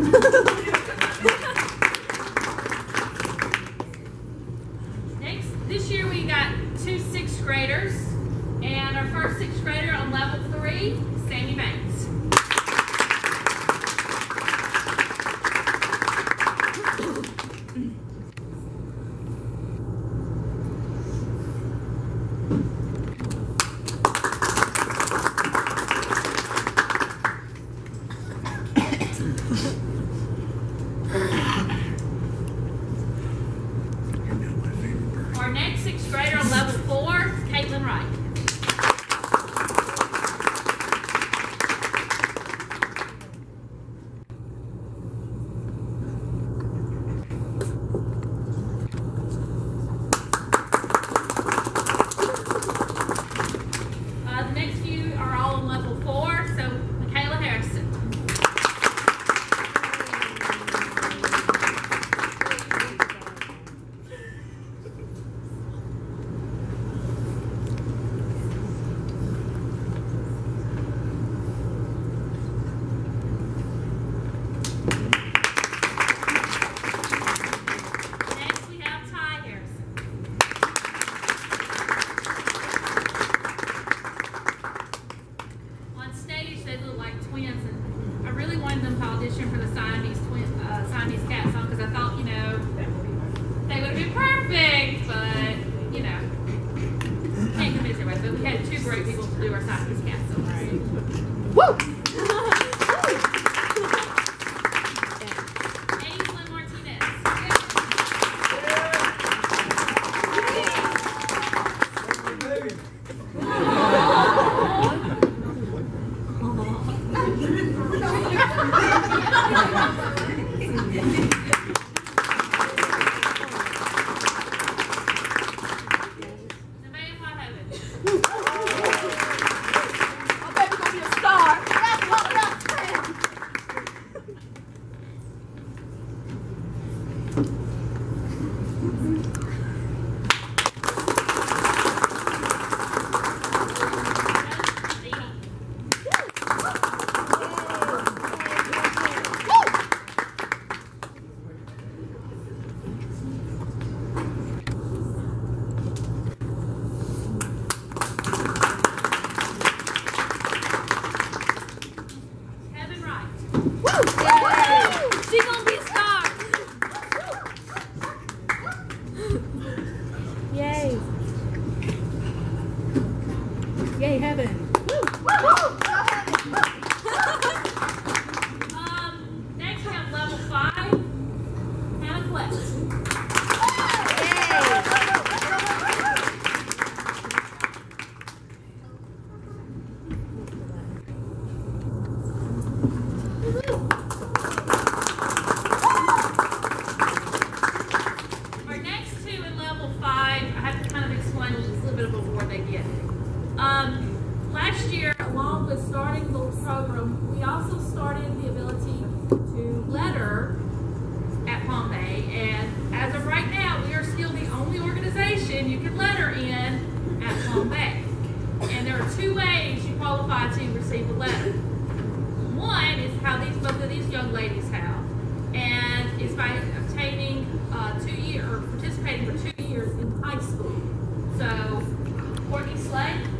Next, this year we got two sixth graders, and our first sixth grader on level three, Sammy Banks. Our next sixth grader on level four, Caitlin Wright. Uh, the next few are all on level four, so Michaela Harrison. Next we have Ty Harrison. On stage, they look like twins, and I really wanted them to audition for the Siamese twin, uh, Siamese cat song because I thought, you know, they would have been perfect, but you know, can't convince everybody. But we had two great people to do our Siamese cat song. Aislinn organization you can letter in at Palm Bay. And there are two ways you qualify to receive a letter. One is how these both of these young ladies have, and is by obtaining uh, two year or participating for two years in high school. So, Courtney Slade.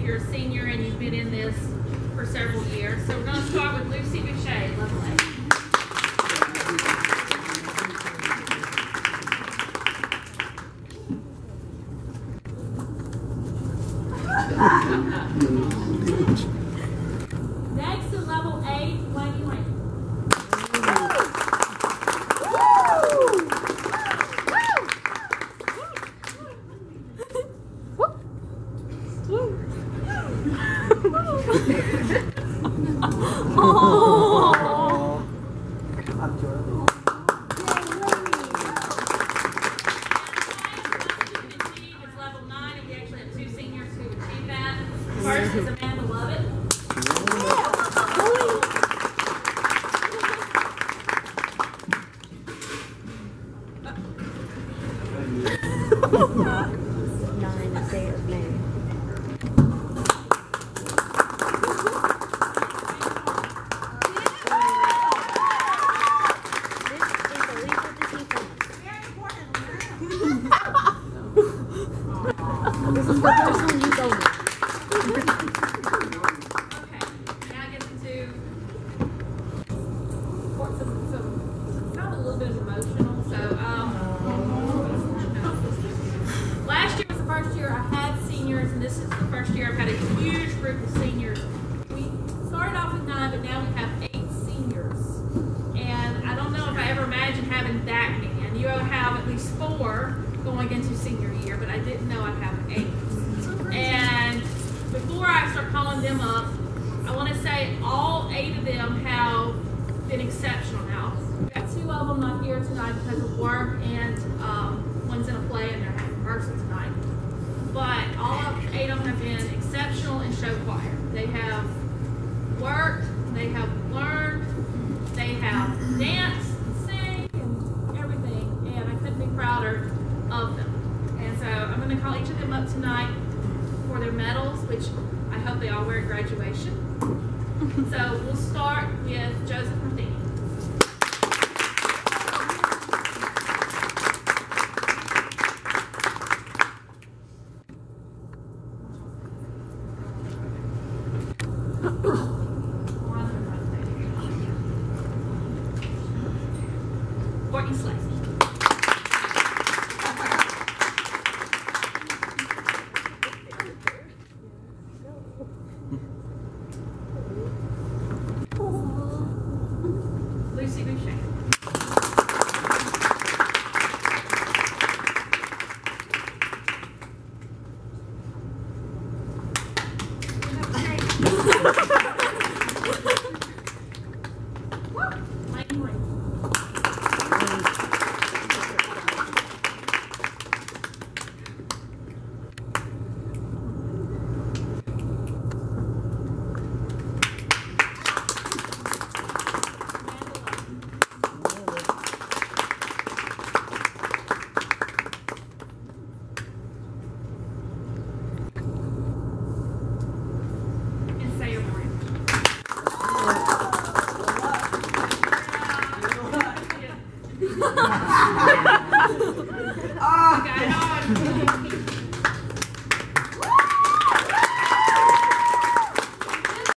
if you're a senior and you've been in this for several years. So we're going to start with Lucy Boucher, level eight. Next to level eight, Lane. Oh, seniors, and this is the first year I've had a huge group of seniors. We started off with nine, but now we have eight seniors, and I don't know if I ever imagined having that many. I knew would have at least four going into senior year, but I didn't know I'd have eight. And before I start calling them up, I want to say all eight of them have been exceptional now. Two of them not here tonight because of work, and um, one's in a play and they're having rehearsal tonight. But all of them have been exceptional in show choir. They have worked, they have learned, they have danced, sang, and everything, and I couldn't be prouder of them. And so I'm going to call each of them up tonight for their medals, which I hope they all wear at graduation. so we'll start with Joseph Martini. Courtney Slay.